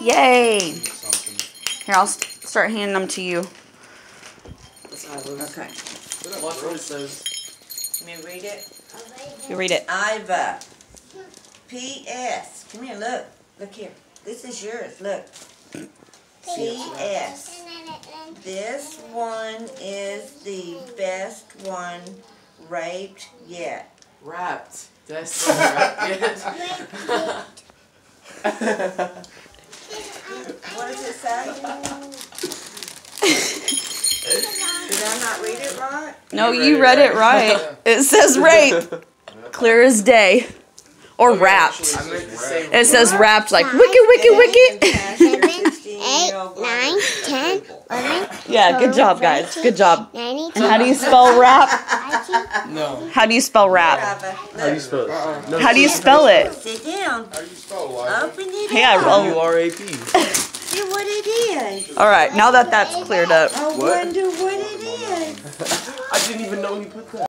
Yay! Something. Here, I'll start handing them to you. Okay. Watch what it says. Let me read it. You read it. Iva. P.S. Come here, look. Look here. This is yours. Look. P.S. This one is the best one raped yet. Wrapped. That's so wrapped yet. What does it say? Did I not read it right? No, You you read read it it right. right. It says rape. Clear as day. Or wrapped. I meant It says wrapped like wiki wiki wiki. eight, nine, ten, eleven, Yeah, good job, guys. Good job. And how do you spell wrap? No. How do you spell rap? How do you spell it? Uh-uh. No, How do you spell it? Sit down. How do you spell life? Open it Yeah, up. well- U R A P. See what it is. All right, now that that's cleared up. I What? wonder what it is. I didn't even know he put that.